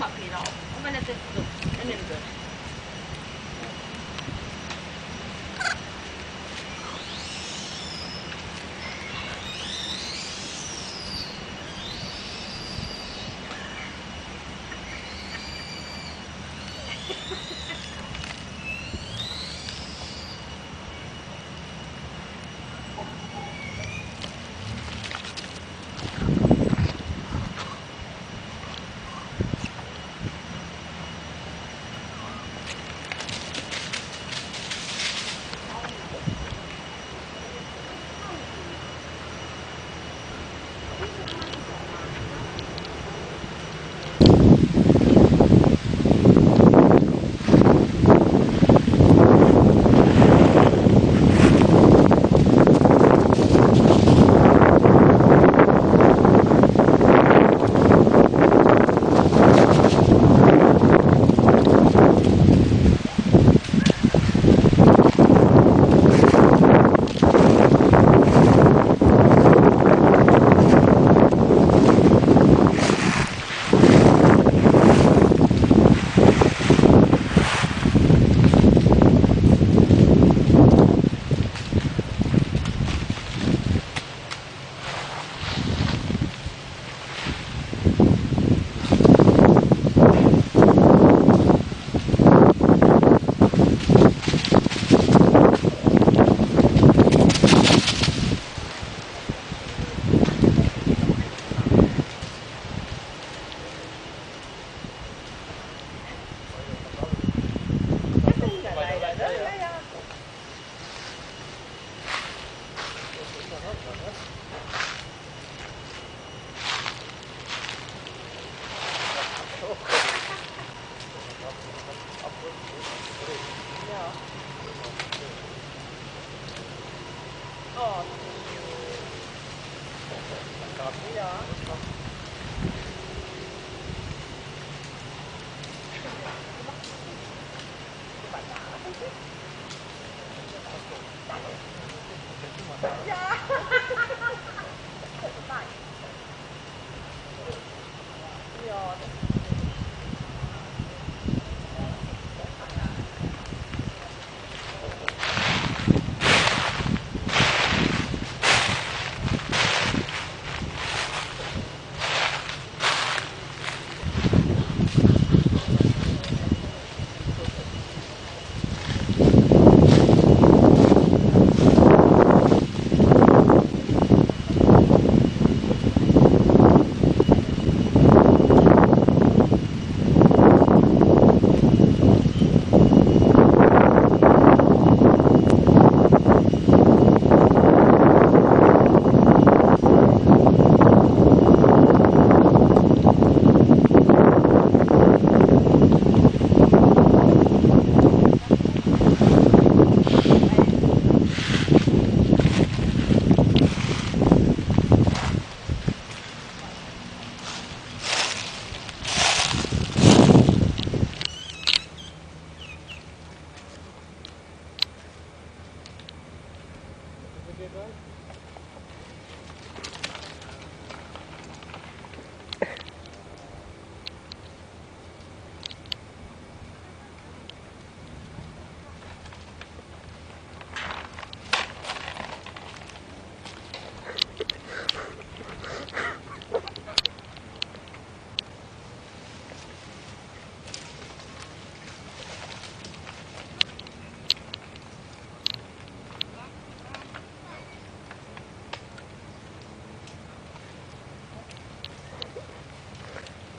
my feet off. I'm gonna take a look and then good. Ja.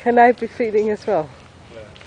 Can I be feeding as well?